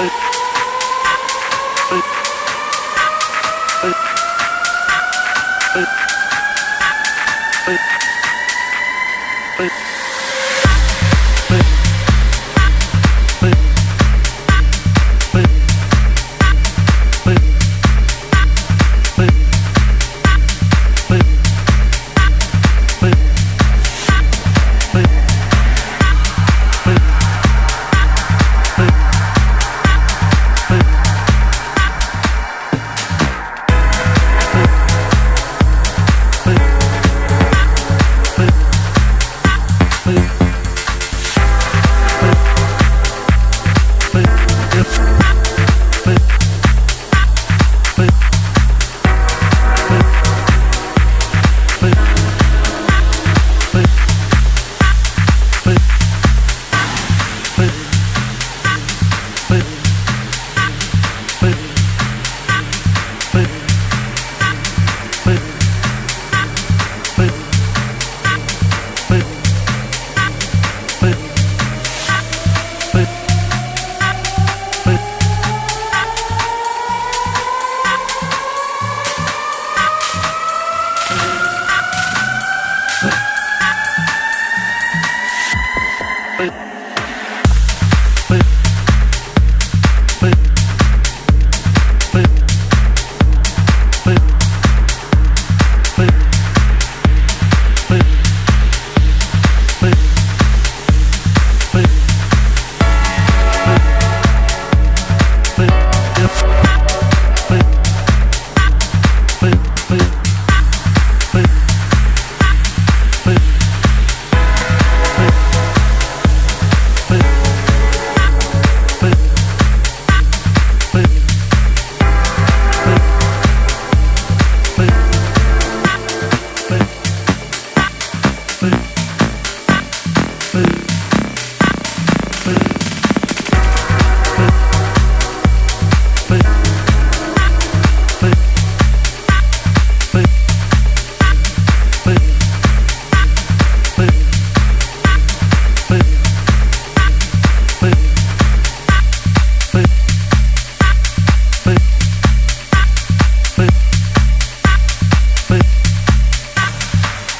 But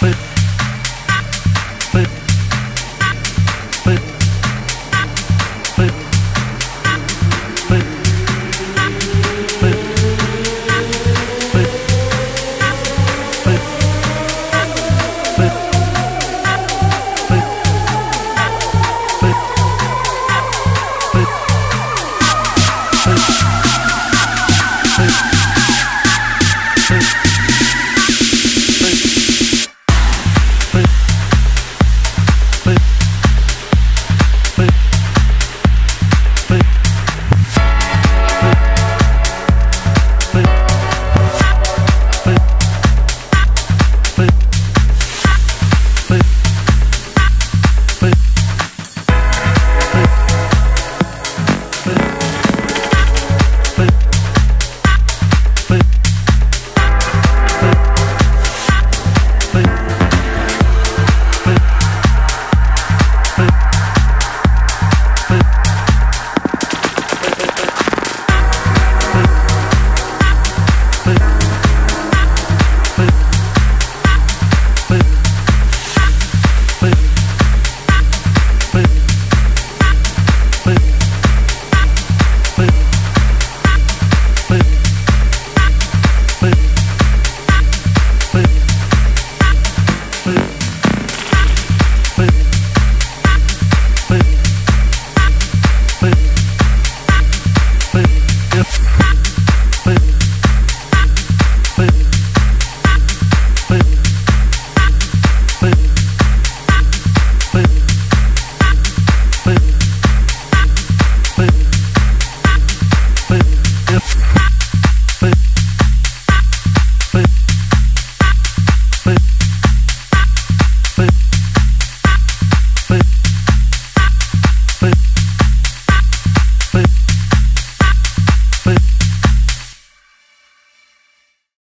Bye.